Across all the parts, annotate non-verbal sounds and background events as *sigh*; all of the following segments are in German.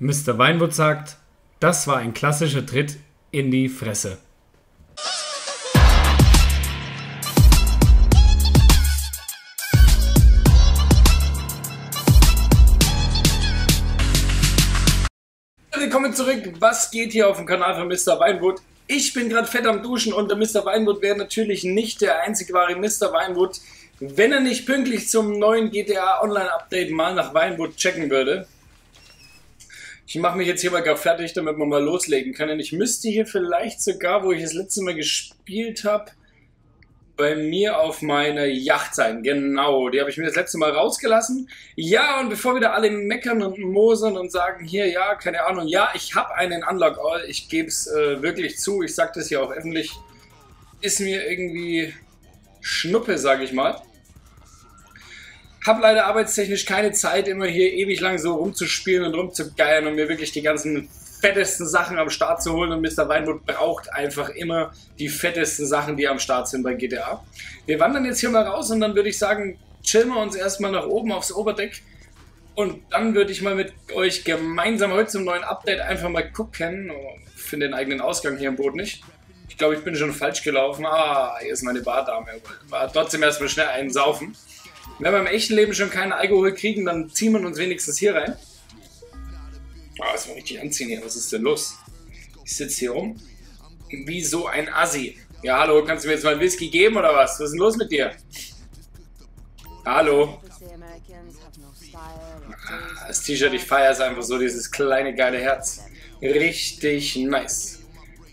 Mr. Weinwood sagt, das war ein klassischer Tritt in die Fresse. Willkommen zurück. Was geht hier auf dem Kanal von Mr. Weinwood? Ich bin gerade fett am Duschen und der Mr. Weinwood wäre natürlich nicht der einzig wahre Mr. Weinwood, wenn er nicht pünktlich zum neuen GTA Online Update mal nach Weinwood checken würde. Ich mache mich jetzt hier mal gar fertig, damit wir mal loslegen können. Ich müsste hier vielleicht sogar, wo ich das letzte Mal gespielt habe, bei mir auf meiner Yacht sein. Genau, die habe ich mir das letzte Mal rausgelassen. Ja, und bevor wieder alle meckern und mosern und sagen, hier, ja, keine Ahnung, ja, ich habe einen Unlock All, ich gebe es äh, wirklich zu, ich sage das ja auch öffentlich, ist mir irgendwie Schnuppe, sage ich mal. Hab leider arbeitstechnisch keine Zeit, immer hier ewig lang so rumzuspielen und rumzugeiern und mir wirklich die ganzen fettesten Sachen am Start zu holen und Mr. Weinwood braucht einfach immer die fettesten Sachen, die am Start sind bei GTA. Wir wandern jetzt hier mal raus und dann würde ich sagen, chillen wir uns erstmal nach oben aufs Oberdeck und dann würde ich mal mit euch gemeinsam heute zum neuen Update einfach mal gucken. Oh, finde den eigenen Ausgang hier im Boot nicht. Ich glaube, ich bin schon falsch gelaufen. Ah, hier ist meine Bardame. War trotzdem erstmal schnell einen saufen. Wenn wir im echten Leben schon keinen Alkohol kriegen, dann ziehen wir uns wenigstens hier rein. Oh, das war richtig anziehen hier. Was ist denn los? Ich sitze hier rum. Wie so ein Assi. Ja, hallo, kannst du mir jetzt mal einen Whisky geben oder was? Was ist denn los mit dir? Hallo. Ah, das T-Shirt, ich feiere es einfach so, dieses kleine geile Herz. Richtig nice.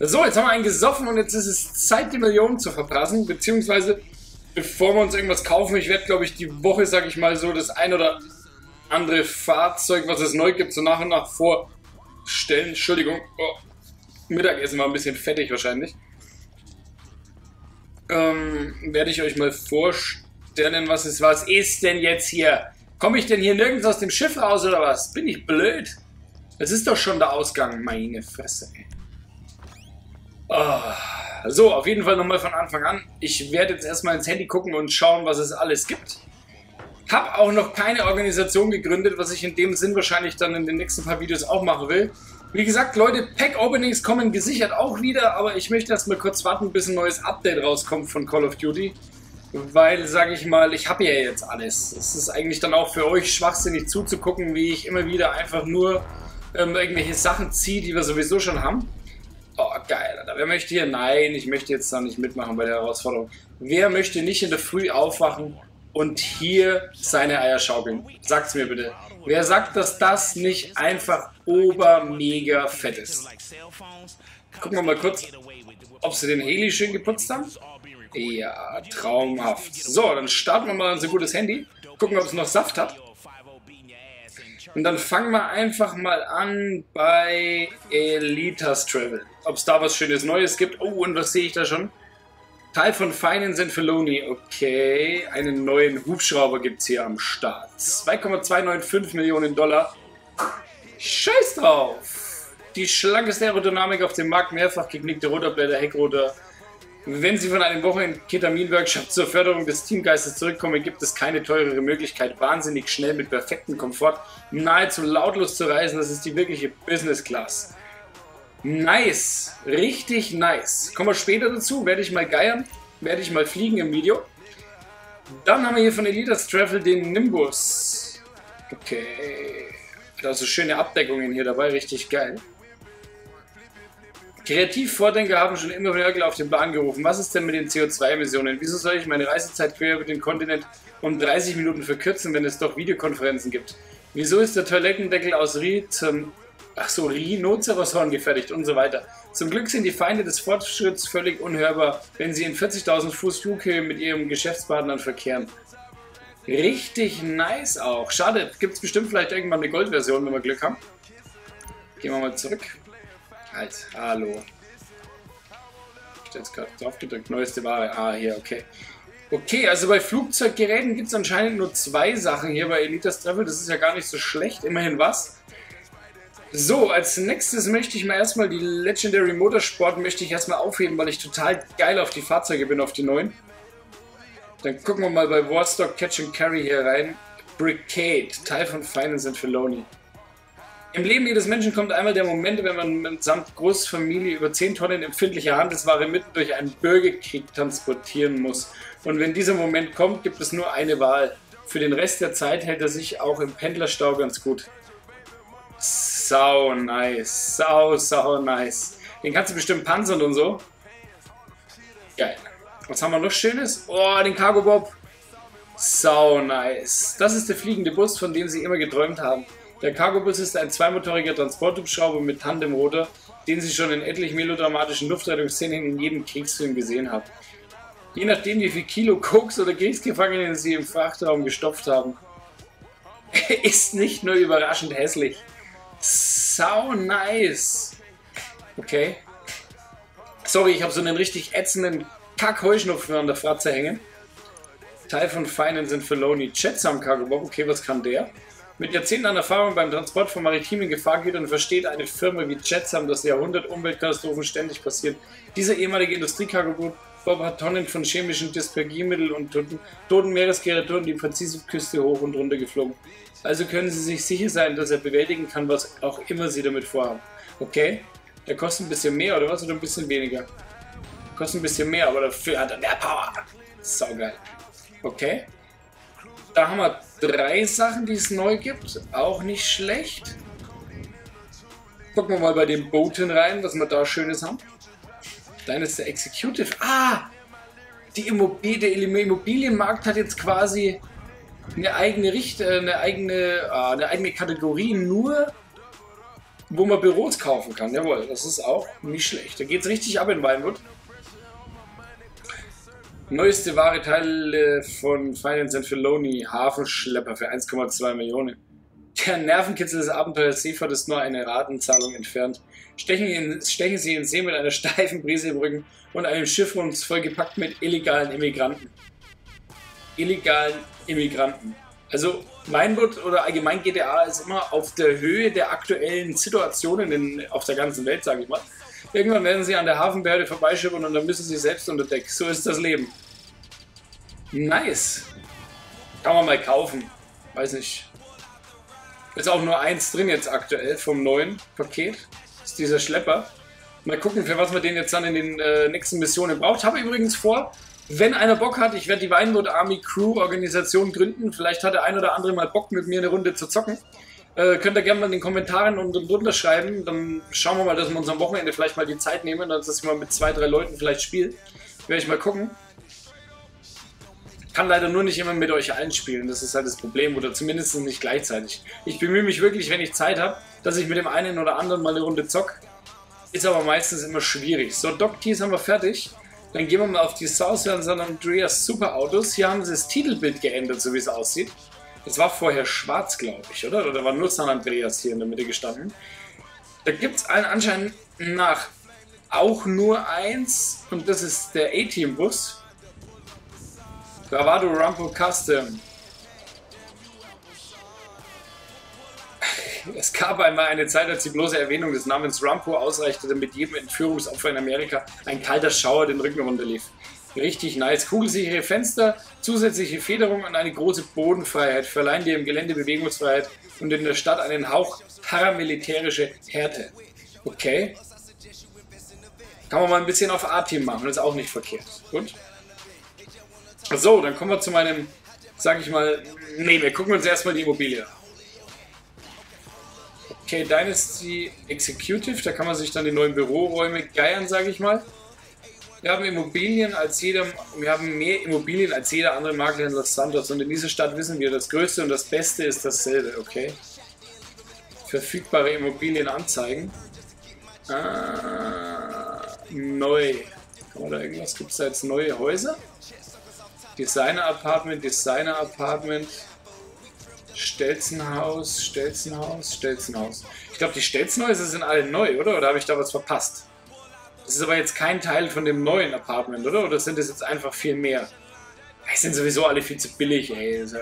So, jetzt haben wir einen gesoffen und jetzt ist es Zeit, die Millionen zu verprassen, beziehungsweise bevor wir uns irgendwas kaufen, ich werde, glaube ich, die Woche, sage ich mal so, das ein oder andere Fahrzeug, was es neu gibt, so nach und nach vorstellen. Entschuldigung, oh, Mittagessen war ein bisschen fettig wahrscheinlich. Ähm, werde ich euch mal vorstellen, was ist, was ist denn jetzt hier? Komme ich denn hier nirgends aus dem Schiff raus oder was? Bin ich blöd? Es ist doch schon der Ausgang, meine Fresse. Oh. So, auf jeden Fall nochmal von Anfang an. Ich werde jetzt erstmal ins Handy gucken und schauen, was es alles gibt. Habe auch noch keine Organisation gegründet, was ich in dem Sinn wahrscheinlich dann in den nächsten paar Videos auch machen will. Wie gesagt, Leute, Pack-Openings kommen gesichert auch wieder, aber ich möchte erstmal kurz warten, bis ein neues Update rauskommt von Call of Duty. Weil, sage ich mal, ich habe ja jetzt alles. Es ist eigentlich dann auch für euch schwachsinnig zuzugucken, wie ich immer wieder einfach nur ähm, irgendwelche Sachen ziehe, die wir sowieso schon haben. Oh, geil, Alter. Wer möchte hier? Nein, ich möchte jetzt da nicht mitmachen bei der Herausforderung. Wer möchte nicht in der Früh aufwachen und hier seine Eier schaukeln? Sagt's mir bitte. Wer sagt, dass das nicht einfach obermega fett ist? Gucken wir mal kurz, ob sie den Heli schön geputzt haben. Ja, traumhaft. So, dann starten wir mal unser gutes Handy. Gucken, ob es noch Saft hat. Und dann fangen wir einfach mal an bei Elitas Travel. Ob es da was Schönes Neues gibt. Oh, und was sehe ich da schon? Teil von Finance and Feloni. Okay, einen neuen Hubschrauber gibt es hier am Start. 2,295 Millionen Dollar. Scheiß drauf! Die schlankeste Aerodynamik auf dem Markt, mehrfach geknickte Rotorblätter, Heckrotor, wenn Sie von einem Wochen-Ketamin-Workshop zur Förderung des Teamgeistes zurückkommen, gibt es keine teurere Möglichkeit, wahnsinnig schnell mit perfektem Komfort nahezu lautlos zu reisen. Das ist die wirkliche Business Class. Nice, richtig nice. Kommen wir später dazu, werde ich mal geiern, werde ich mal fliegen im Video. Dann haben wir hier von Elitas Travel den Nimbus. Okay, da sind schöne Abdeckungen hier dabei, richtig geil. Kreativvordenker haben schon immer wieder auf den Plan gerufen. Was ist denn mit den CO2-Emissionen? Wieso soll ich meine Reisezeit quer über den Kontinent um 30 Minuten verkürzen, wenn es doch Videokonferenzen gibt? Wieso ist der Toilettendeckel aus Rie zum ach so, Rhinoceroshorn gefertigt und so weiter? Zum Glück sind die Feinde des Fortschritts völlig unhörbar, wenn sie in 40.000 Fuß Flughöhe mit ihrem Geschäftspartnern verkehren. Richtig nice auch. Schade, gibt es bestimmt vielleicht irgendwann eine Goldversion, wenn wir Glück haben. Gehen wir mal zurück. Halt, hallo. Ich jetzt gerade drauf gedrückt. Neueste Ware. Ah, hier, okay. Okay, also bei Flugzeuggeräten gibt es anscheinend nur zwei Sachen hier bei Elitas Travel. Das ist ja gar nicht so schlecht. Immerhin was. So, als nächstes möchte ich mal erstmal die Legendary Motorsport möchte ich erstmal aufheben, weil ich total geil auf die Fahrzeuge bin, auf die neuen. Dann gucken wir mal bei Warstock Catch and Carry hier rein. Brigade, Teil von Finance and Filoni. Im Leben jedes Menschen kommt einmal der Moment, wenn man mitsamt Großfamilie über 10 Tonnen empfindliche Handelsware mitten durch einen Bürgerkrieg transportieren muss. Und wenn dieser Moment kommt, gibt es nur eine Wahl. Für den Rest der Zeit hält er sich auch im Pendlerstau ganz gut. Sau nice. Sau, sau nice. Den kannst du bestimmt panzern und so. Geil. Was haben wir noch Schönes? Oh, den Cargo Bob. Sau nice. Das ist der fliegende Bus, von dem sie immer geträumt haben. Der Cargobus ist ein zweimotoriger Transporthubschrauber mit Tandemmotor, den Sie schon in etlichen melodramatischen Luftrettungsszenen in jedem Kriegsfilm gesehen haben. Je nachdem, wie viel Kilo Koks oder Kriegsgefangene Sie im Frachtraum gestopft haben. *laughs* Ist nicht nur überraschend hässlich. Sau nice. Okay. Sorry, ich habe so einen richtig ätzenden Kack-Heuschnupfen an der Fratze hängen. Teil von Finance and Filoni. Jetsam Cargo Bob. Okay, was kann der? Mit Jahrzehnten an Erfahrung beim Transport von maritimen Gefahrgütern versteht eine Firma wie Jetsam, dass Jahrhundert Umweltkatastrophen ständig passieren. Dieser ehemalige Industriekargo Bob hat Tonnen von chemischen Dispergiermitteln und toten Meereskerateuren die Pazifikküste hoch und runter geflogen. Also können Sie sich sicher sein, dass er bewältigen kann, was auch immer Sie damit vorhaben. Okay? Der kostet ein bisschen mehr oder was? Oder ein bisschen weniger? Kostet ein bisschen mehr, aber dafür hat er mehr Power. Saugeil. Okay. Da haben wir drei Sachen, die es neu gibt. Auch nicht schlecht. Gucken wir mal bei den Booten rein, was wir da Schönes haben. Dann ist der Executive. Ah! Die Immobilie, der Immobilienmarkt hat jetzt quasi eine eigene Richt äh, eine eigene, ah, eine eigene Kategorie nur, wo man Büros kaufen kann. Jawohl, das ist auch nicht schlecht. Da geht es richtig ab in Weinwood. Neueste wahre Teile von Finance and Filoni, Hafenschlepper für 1,2 Millionen. Der Nervenkitzel des Abenteuers Seefahrt ist nur eine Ratenzahlung entfernt. Stechen, in, stechen Sie in See mit einer steifen Brise im Rücken und einem Schiff uns vollgepackt mit illegalen Immigranten. Illegalen Immigranten. Also Mainwood oder allgemein GTA ist immer auf der Höhe der aktuellen Situationen in, auf der ganzen Welt, sage ich mal. Irgendwann werden sie an der Hafenbehörde vorbeischippern und dann müssen sie selbst unter Deck. So ist das Leben. Nice. Kann man mal kaufen. Weiß nicht. Ist auch nur eins drin jetzt aktuell vom neuen Paket. Ist dieser Schlepper. Mal gucken, für was man den jetzt dann in den äh, nächsten Missionen braucht. Habe übrigens vor, wenn einer Bock hat, ich werde die Weinwood Army Crew Organisation gründen. Vielleicht hat der ein oder andere mal Bock, mit mir eine Runde zu zocken. Äh, könnt ihr gerne mal in den Kommentaren unten drunter schreiben. Dann schauen wir mal, dass wir uns am Wochenende vielleicht mal die Zeit nehmen, dass ich mal mit zwei, drei Leuten vielleicht spiele. Werde ich mal gucken. Kann leider nur nicht immer mit euch allen spielen, das ist halt das Problem, oder zumindest nicht gleichzeitig. Ich bemühe mich wirklich, wenn ich Zeit habe, dass ich mit dem einen oder anderen mal eine Runde zock. Ist aber meistens immer schwierig. So, Doc Tees haben wir fertig. Dann gehen wir mal auf die Southern San Andreas Super Autos. Hier haben sie das Titelbild geändert, so wie es aussieht. Das war vorher schwarz, glaube ich, oder? Oder war nur San Andreas hier in der Mitte gestanden? Da gibt es einen anscheinend nach auch nur eins und das ist der A-Team-Bus. Bravado Rumble Custom. Es gab einmal eine Zeit, als die bloße Erwähnung des Namens Rumpo ausreichte, damit jedem Entführungsopfer in Amerika ein kalter Schauer den Rücken runterlief. Richtig nice. Kugelsichere Fenster, zusätzliche Federung und eine große Bodenfreiheit verleihen dir im Gelände Bewegungsfreiheit und in der Stadt einen Hauch paramilitärische Härte. Okay. Kann man mal ein bisschen auf A-Team machen, ist auch nicht verkehrt. Gut. So, dann kommen wir zu meinem, sag ich mal, nee, wir gucken uns erstmal die Immobilie an. Okay, Dynasty Executive, da kann man sich dann die neuen Büroräume geiern, sage ich mal. Wir haben Immobilien als jeder, wir haben mehr Immobilien als jeder andere Maklerhändler Santos und in dieser Stadt wissen wir, das Größte und das Beste ist dasselbe, okay? Verfügbare Immobilien anzeigen. Ah, neu. Da irgendwas? Gibt es da jetzt neue Häuser? Designer Apartment, Designer Apartment. Stelzenhaus, Stelzenhaus, Stelzenhaus. Ich glaube, die Stelzenhäuser sind alle neu, oder? Oder habe ich da was verpasst? Das ist aber jetzt kein Teil von dem neuen Apartment, oder? Oder sind das jetzt einfach viel mehr? Die sind sowieso alle viel zu billig, ey. ist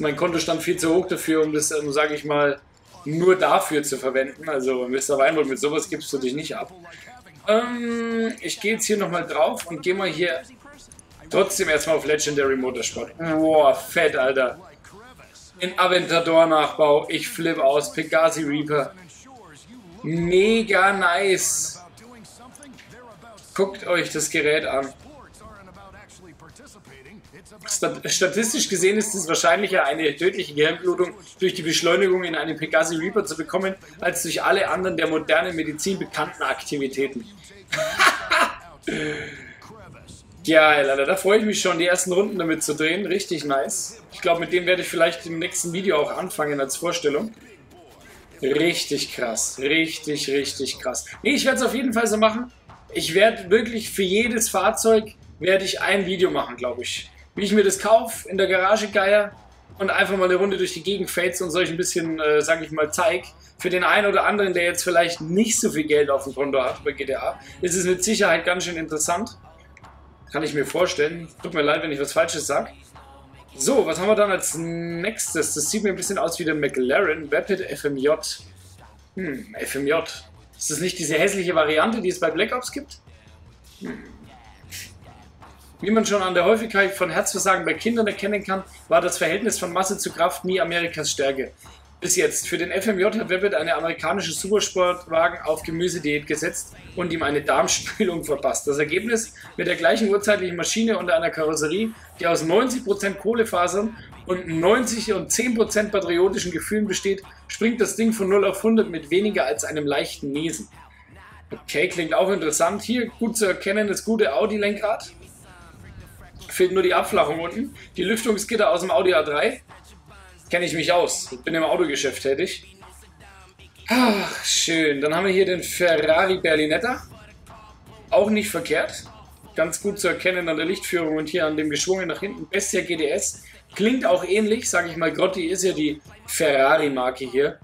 mein Kontostand viel zu hoch dafür, um das, um, sage ich mal, nur dafür zu verwenden. Also Mr. Weinwood, mit sowas gibst du dich nicht ab. Ähm, ich gehe jetzt hier nochmal drauf und gehe mal hier trotzdem erstmal auf Legendary Motorsport. Boah, fett, Alter. In Aventador-Nachbau. Ich flippe aus. Pegasi Reaper. Mega nice. Guckt euch das Gerät an. Statistisch gesehen ist es wahrscheinlicher, eine tödliche Gehirnblutung durch die Beschleunigung in einem Pegasi Reaper zu bekommen, als durch alle anderen der modernen Medizin bekannten Aktivitäten. *laughs* Geil, Alter, da freue ich mich schon, die ersten Runden damit zu drehen. Richtig nice. Ich glaube, mit dem werde ich vielleicht im nächsten Video auch anfangen als Vorstellung. Richtig krass. Richtig, richtig krass. Nee, ich werde es auf jeden Fall so machen. Ich werde wirklich für jedes Fahrzeug werde ich ein Video machen, glaube ich. Wie ich mir das kaufe, in der Garage geier und einfach mal eine Runde durch die Gegend fates und solch ein bisschen, äh, sage ich mal, zeig. Für den einen oder anderen, der jetzt vielleicht nicht so viel Geld auf dem Konto hat bei GTA, ist es mit Sicherheit ganz schön interessant. Kann ich mir vorstellen. Tut mir leid, wenn ich was Falsches sage. So, was haben wir dann als nächstes? Das sieht mir ein bisschen aus wie der McLaren Rapid FMJ. Hm, FMJ. Ist das nicht diese hässliche Variante, die es bei Black Ops gibt? Hm. Wie man schon an der Häufigkeit von Herzversagen bei Kindern erkennen kann, war das Verhältnis von Masse zu Kraft nie Amerikas Stärke bis jetzt. Für den FMJ hat Webbit eine amerikanische Supersportwagen auf Gemüsediät gesetzt und ihm eine Darmspülung verpasst. Das Ergebnis mit der gleichen urzeitlichen Maschine und einer Karosserie, die aus 90% Kohlefasern und 90 und 10% patriotischen Gefühlen besteht, springt das Ding von 0 auf 100 mit weniger als einem leichten Niesen. Okay, klingt auch interessant. Hier gut zu erkennen das gute Audi-Lenkrad. Fehlt nur die Abflachung unten. Die Lüftungsgitter aus dem Audi A3 kenne ich mich aus. Ich bin im Autogeschäft tätig. Ach, schön. Dann haben wir hier den Ferrari Berlinetta. Auch nicht verkehrt. Ganz gut zu erkennen an der Lichtführung und hier an dem geschwungen nach hinten. Bestia GDS. Klingt auch ähnlich, sage ich mal. Grotti ist ja die Ferrari-Marke hier.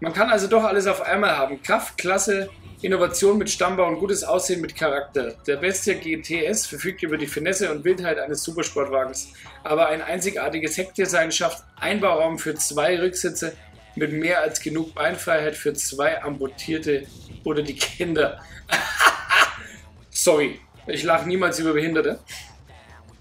Man kann also doch alles auf einmal haben. Kraft, Klasse, Innovation mit Stammbau und gutes Aussehen mit Charakter. Der Bestia GTS verfügt über die Finesse und Wildheit eines Supersportwagens, aber ein einzigartiges Heckdesign schafft Einbauraum für zwei Rücksitze mit mehr als genug Beinfreiheit für zwei Amputierte oder die Kinder. *laughs* Sorry, ich lache niemals über Behinderte.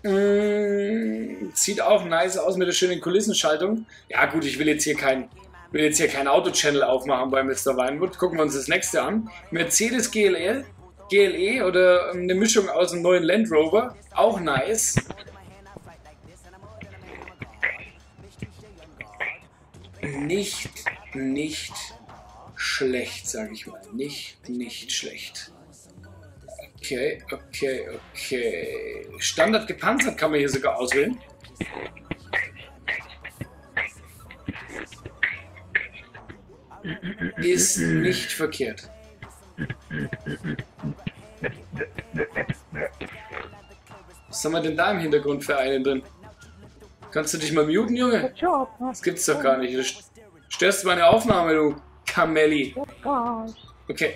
Mm, sieht auch nice aus mit der schönen Kulissenschaltung. Ja gut, ich will jetzt hier kein will jetzt hier kein Auto-Channel aufmachen bei Mr. Weinwood. Gucken wir uns das nächste an. Mercedes GLE, GLE oder eine Mischung aus einem neuen Land Rover. Auch nice. Nicht, nicht schlecht, sage ich mal. Nicht, nicht schlecht. Okay, okay, okay. Standard gepanzert kann man hier sogar auswählen. Ist nicht verkehrt. Was haben wir denn da im Hintergrund für einen drin? Kannst du dich mal muten, Junge? Das gibt's doch gar nicht. Du störst meine Aufnahme, du Kamelli. Okay.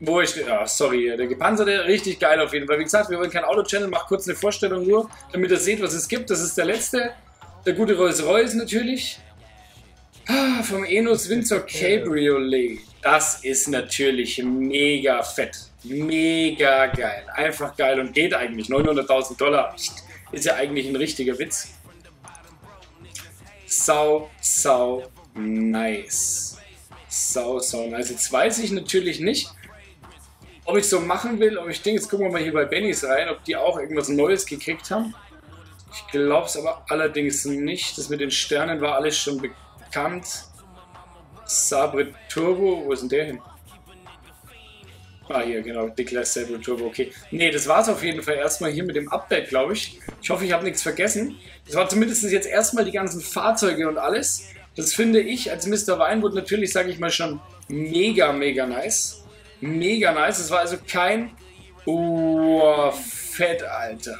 Wo ich. Ah, sorry, der gepanzerte, richtig geil auf jeden Fall. Wie gesagt, wir wollen kein Auto-Channel, mach kurz eine Vorstellung nur, damit ihr seht, was es gibt. Das ist der letzte. Der gute Rolls-Royce natürlich. Ah, vom Enos Windsor Cabriolet. Das ist natürlich mega fett. Mega geil. Einfach geil und geht eigentlich. 900.000 Dollar. Ist ja eigentlich ein richtiger Witz. Sau, sau nice. Sau, sau nice. Jetzt weiß ich natürlich nicht, ob ich so machen will, ob ich denke, jetzt gucken wir mal hier bei Bennys rein, ob die auch irgendwas Neues gekriegt haben. Ich glaube es aber allerdings nicht. Das mit den Sternen war alles schon bekannt bekannt. Sabre Turbo, wo ist denn der hin? Ah, hier, genau, Declass Sabre Turbo, okay. Ne, das war es auf jeden Fall erstmal hier mit dem Update, glaube ich. Ich hoffe, ich habe nichts vergessen. Das war zumindest jetzt erstmal die ganzen Fahrzeuge und alles. Das finde ich als Mr. Weinwood natürlich, sage ich mal, schon mega, mega nice. Mega nice. Das war also kein... Oh, fett, Alter.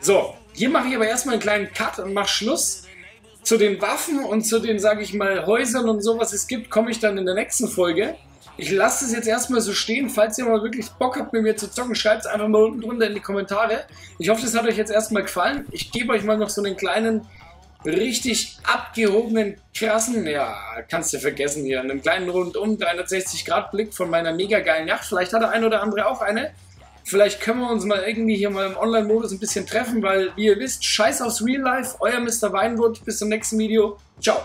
So, hier mache ich aber erstmal einen kleinen Cut und mache Schluss zu den Waffen und zu den, sage ich mal, Häusern und sowas es gibt, komme ich dann in der nächsten Folge. Ich lasse es jetzt erstmal so stehen. Falls ihr mal wirklich Bock habt, mit mir zu zocken, schreibt es einfach mal unten drunter in die Kommentare. Ich hoffe, das hat euch jetzt erstmal gefallen. Ich gebe euch mal noch so einen kleinen, richtig abgehobenen, krassen, ja, kannst du vergessen hier, einen kleinen rundum 360 Grad Blick von meiner mega geilen Yacht. Vielleicht hat der ein oder andere auch eine. Vielleicht können wir uns mal irgendwie hier mal im Online-Modus ein bisschen treffen, weil, wie ihr wisst, scheiß aufs Real Life. Euer Mr. Weinwood. Bis zum nächsten Video. Ciao.